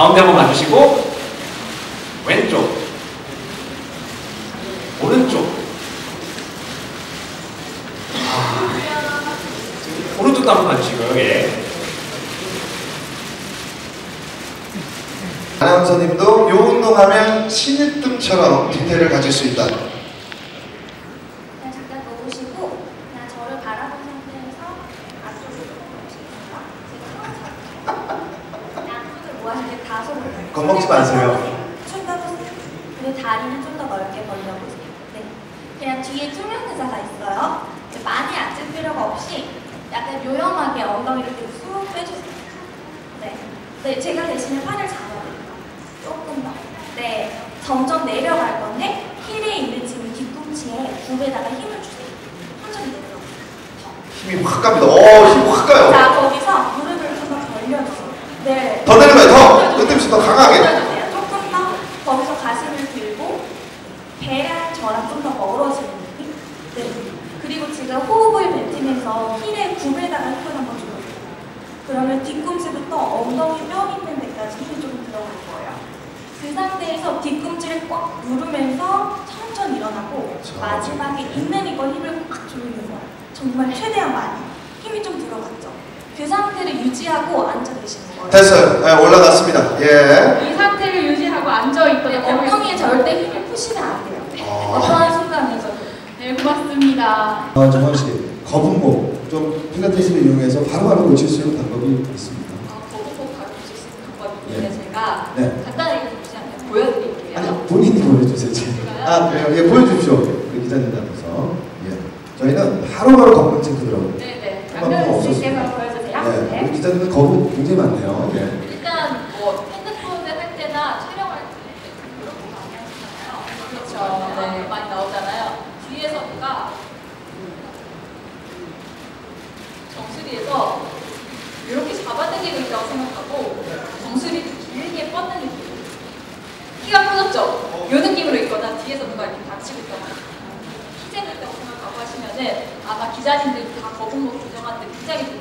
가운데 한번 봐주시고 왼쪽 오른쪽 아, 오른쪽도 한번 봐주시고요. 예. 아나운서님도 요 운동하면 신입등처럼 디테일을 가질 수 있다. 그냥 잠깐 넣으시고 그냥 저를 바라본 상태에서 앞쪽으로 조금 넘기시고요. 제가 양쪽을 모아서 다 손을 겁먹지 마세요. 쭉 떠보세요. 그리고 다리는 좀 더 넓게 벌려보세요. 네. 그냥 뒤에 투명 의자가 있어요. 이제 많이 앉을 필요가 없이 약간 요염하게 엉덩이를 이렇게 쑥 빼주세요. 네. 네, 제가 대신에 팔을 잡아드릴게요. 조금 더. 네. 점점 내려갈 건데 힐에 있는 지금 뒤꿈치에 굽에다가 힘을 주세요. 천천히. 더. 힘이 확 갑니다. 오, 힘 확 가요. 자, 거기서 무릎을 좀 더 벌려주세요. 네. 더 내려가요, 더. 그때부터 더 강하게. 벌려주세요. 조금 더 거기서 가슴을 들고 배랑 저랑 좀 더 멀어지는 느낌? 네. 그리고 지금 호흡을 뱉으면서 힐의 굽에다가 힘을 한번 줘요. 그러면 뒤꿈치부터 엉덩이 뼈 있는 데까지 힘이 좀 들어갈 거예요. 그 상태에서 뒤꿈치를 꽉 누르면서 천천히 일어나고 자. 마지막에 있는 이거 힘을 꽉 조이는 거예요. 정말 최대한 많이. 힘이 좀 들어갔죠. 그 상태를 유지하고 앉아 계시는 거예요. 됐어요. 네, 올라갔습니다. 예. 이 상태를 유지하고 앉아있도록 네, 엉덩이에 절대 힘을 푸시면 안 돼요. 어. 어떠한 순간에서도. 네, 고맙습니다. 아, 정원 씨, 거북목 좀 필라테스를 이용해서 바로바로 고칠 수 있는 방법이 있습니다. 어, 거북목 가르칠 수 있는 방법이 네. 있는데 제가 네. 간단하게 그냥 보여드릴게요. 아니, 본인이 보여주세요. 지금. 아, 그래요? 예, 보여주십시오. 우리 기자님 앞에서. 예. 저희는 바로바로 건강 체크 들어가요. 네네. 한번 강렬 씨께서 없었습니다. 보여주세요. 네, 우리 기자님은 거북 굉장히 많네요. 예. 일단 뭐 핸드폰을 할 때나 촬영할 때 그렇게 많이 하시잖아요. 그렇죠. 네, 많이 나오잖아요. 누가 정수리에서 이렇게 잡아당기고 있다고 생각하고 정수리를 길게 뻗는 느낌. 키가 커졌죠? 이 느낌으로 있거나 뒤에서 누가 이렇게 받치고 있다고 희생을 있다고 생각하고 하시면은 아마 기자님들 다 거북목 교정하는데 굉장히